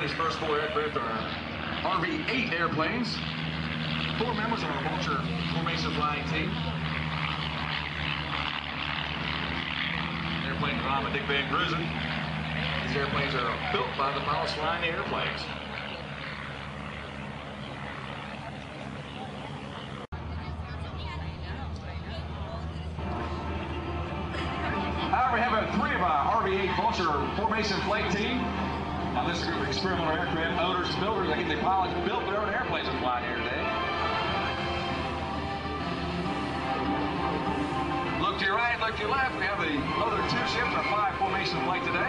these first four aircraft are RV-8 airplanes. Four members of our Vulture formation flying team. Airplane drama, Dick VanGrunsven. These airplanes are built by the pilots flying airplanes. However, we have three of our RV-8 Vulture formation flight team. This group of experimental aircraft owners, and builders, I think the pilots built their own airplanes and flying here today. Look to your right, look to your left. We have the other two ships, our five formation flight today.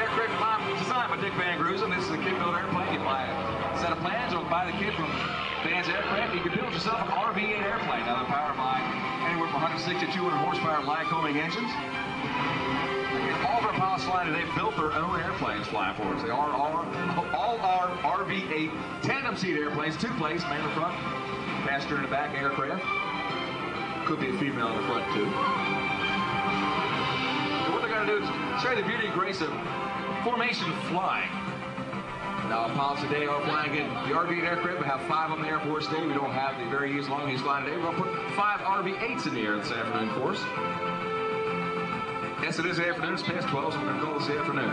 Aircraft flying designed by Dick VanGrunsven. This is a kit built airplane. You buy a set of plans or buy the kit from Van's Aircraft. You can build yourself an RV-8 airplane. Now they're powered by anywhere from 160 to 200 horsepower Lycoming engines. All of our pilots today built their own airplanes flying for us. They are all, all our RV-8 tandem seat airplanes, two planes, man in the front, passenger in the back aircraft. Could be a female in the front too. And what they're going to do is show you the beauty and grace of formation flying. Now, pilots today are flying in the RV aircraft. We have five on the Air Force today. We don't have the VariEze long he's flying today. We're going to put five RV-8s in the air this afternoon for us. Yes, it is afternoon. It's past 12, so we're going to call this afternoon.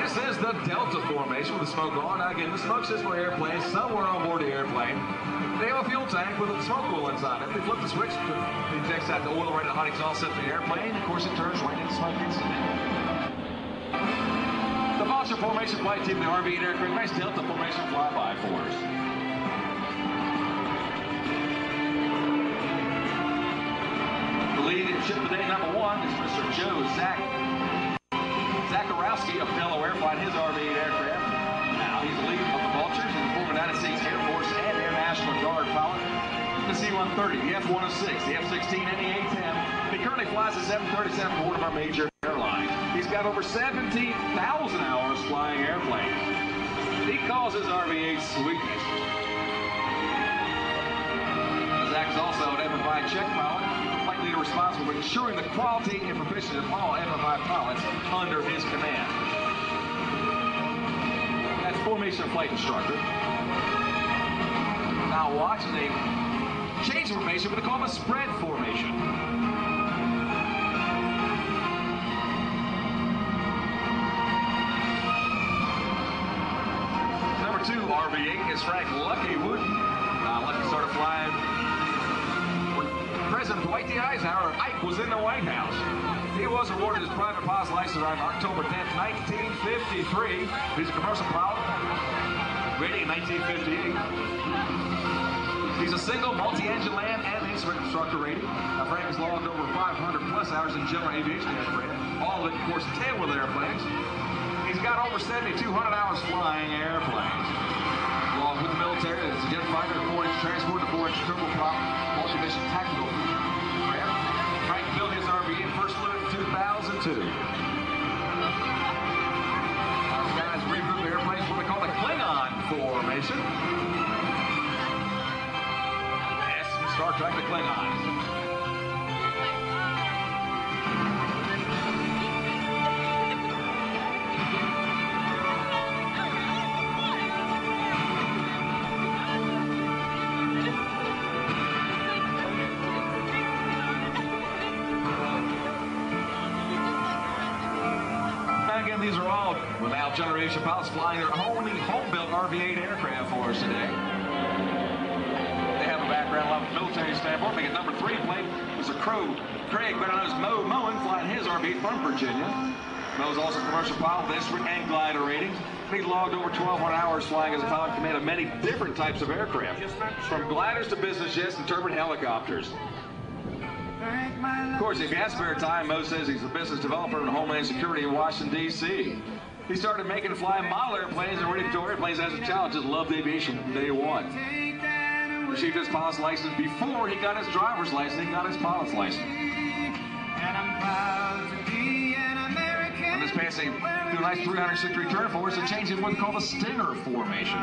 This is the Delta formation with the smoke on. Again, the smoke system of the airplane somewhere on board the airplane. They have a fuel tank with a smoke oil inside it. They flip the switch, it injects out the oil right in the hot exhaust of the airplane. Of course, it turns right into smoke instantly. The Vulture formation flight team, the RV and aircraft, nice Delta formation flyby for. The lead ship today, number one, is Mr. Joe Zach Zakharowski of Delaware, flying his RV aircraft. Now he's the lead of the Vultures. He's a former United States Air Force and Air National Guard pilot. The C-130, the F-106, the F-16, and the A-10. He currently flies the 737 for one of our major airlines. He's got over 17,000 hours flying airplanes. He calls his RV-8 sweetness. Zach's also an FFI check pilot, responsible for ensuring the quality and proficiency of all FFI pilots under his command. That's formation flight instructor. Now watch as they change formation, but they call it a spread formation. Number two, RV-8 is Frank Lucky Wooten. Uh, Lucky started flying President Dwight D. Eisenhower, Ike was in the White House. He was awarded his private pilot's license on October 10, 1953. He's a commercial pilot, ready in 1958. He's a single multi-engine land and instrument instructor rating. Frank has logged over 500 plus hours in general aviation all of it, of course, 10-wheel airplanes. He's got over 7,200 hours flying airplanes. Along with the military, as a jet fighter, points, 4-inch transport, a 4 2002. Our guys regrouped the airplanes what we call the Klingon formation. Yes, Star Trek, the Klingons. Generation pilots flying their only home-built RV-8 aircraft for us today. They have a background level military standpoint. They get number three plate. Mr. Crow, Craig, better known as Mo Moen, flying his RV from Virginia. Mo's also a commercial pilot instrument and glider ratings. He logged over 1,200 hours flying as a pilot command of many different types of aircraft, from gliders to business jets and turbine helicopters. Of course, if you have spare time, Mo says he's a business developer in Homeland Security in Washington, D.C. He started making flying model airplanes and ready to airplanes as a child. Just loved aviation from day one. Received his pilot's license before he got his driver's license. He got his pilot's license. This past, they do a nice 360 return for us and change in what's called a Stinger formation.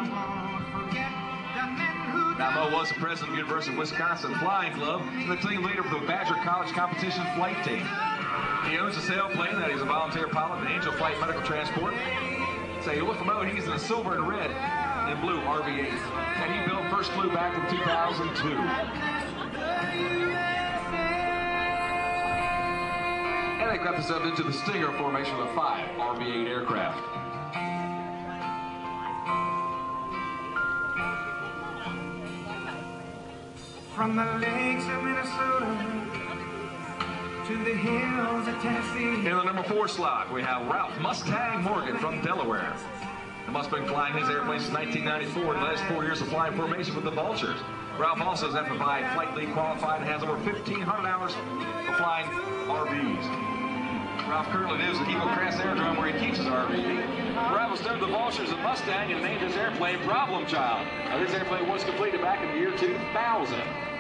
Now, Mo was the president of the University of Wisconsin Flying Club and the team leader for the Badger College Competition Flight Team. He owns a sailplane that he's a volunteer pilot in Angel Flight Medical Transport. Say, you look from out, he's in a silver and red and blue RV-8. And he built first flew back in 2002. And they got themselves into the Stinger formation a five RV-8 aircraft. From the lakes of Minnesota In the number four slot, we have Ralph Mustang Morgan from Delaware. The Mustang been flying his airplane since 1994 and the last four years of flying formation with the Vultures. Ralph also is FFI Flight League qualified and has over 1,500 hours of flying RVs. Ralph currently lives at Eagle Crest Aerodrome where he keeps his RV. Ralph dubbed the Vultures of Mustang and named his airplane Problem Child. Now, this airplane was completed back in the year 2000.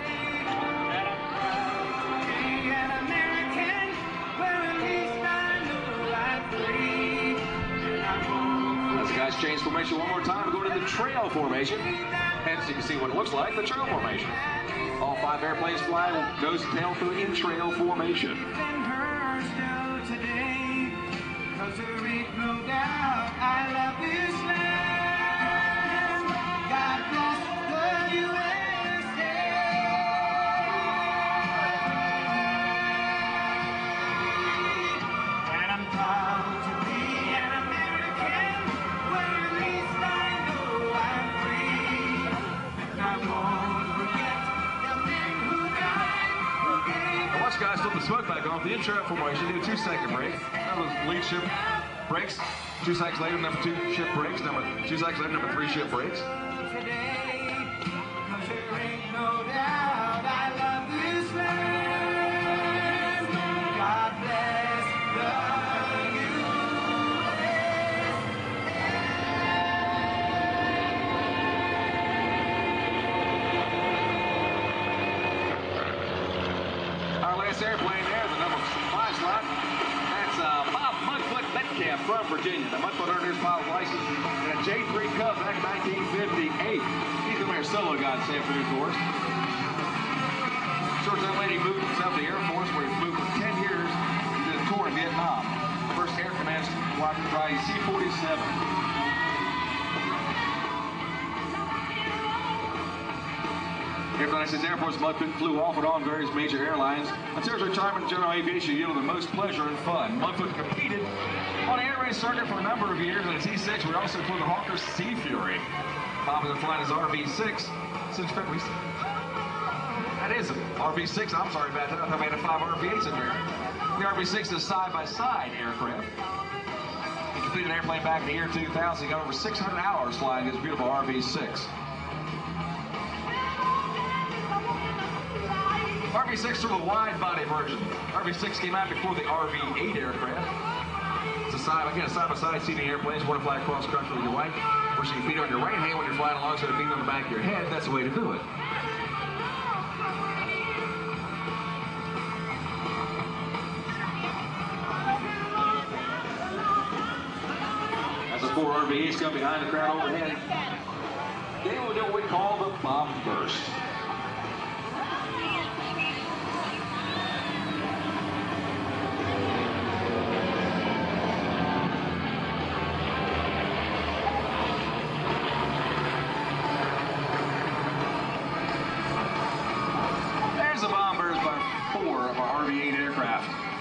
Guys change formation one more time, we go to the trail formation. Hence, you can see what it looks like, the trail formation. All five airplanes fly to tail through in trail formation. Guys flip the smoke back off. The intro formation, do a two second break. That was lead ship breaks. Two seconds later, number two ship breaks. Number two seconds later, number three ship breaks. From Virginia. The Mudfoot earned his pilot license in a J3 Cub back in 1958. He's the solo guy in San Francisco for us. Short time later, moved himself to the Air Force where he flew for 10 years. He did a tour in Vietnam. First Air Command Squadron flying C-47. Airplane Air Force Mudfoot flew off and on various major airlines. Until his retirement, in General Aviation yielded the most pleasure and fun. Mudfoot competed on air race circuit for a number of years in a T6. We also flew the Hawker Sea Fury. Bob has flying his RV-6 since February. Ah, that is an RV-6. I'm sorry about that. I thought we had a five RV-8s in here. The RV-6 is side-by-side aircraft. He completed an airplane back in the year 2000. He got over 600 hours flying his beautiful RV-6. RV-6 sort of a wide body version. RV-6 came out before the RV-8 aircraft. It's a side, again, side-by-side seating airplanes. Want to fly cross country with your wife? Pushing your feet on your right hand when you're flying alongside the feet on the back of your head. That's the way to do it. Four RV-8s come behind the crowd overhead, they will do what we call the bomb burst. Aircraft.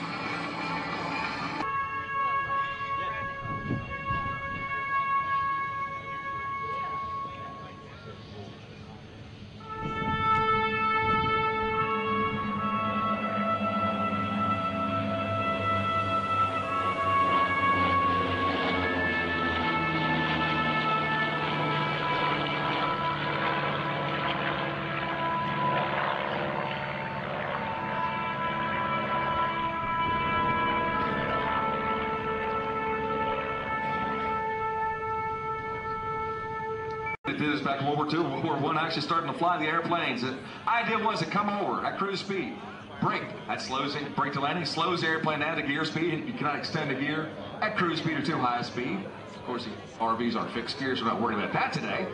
Back in World War II, World War One, actually starting to fly the airplanes. The idea was to come over at cruise speed, brake, that slows it, brake to landing, slows the airplane down to gear speed. You cannot extend the gear at cruise speed or too high speed. Of course, the RVs are fixed gears, so we're not worrying about that today.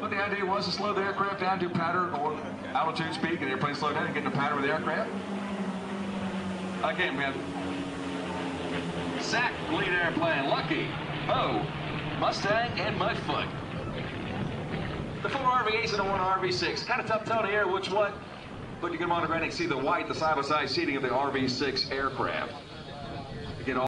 But the idea was to slow the aircraft down to pattern or altitude speed, get the airplane slowed down and get in pattern with the aircraft. I can't have Zach lead airplane, Lucky, Mo, Mustang, and Mudfoot. The four RV8s and the one RV6. Kind of tough to tell the air which one, but you can monitor and see the white, the side-by-side seating of the RV6 aircraft.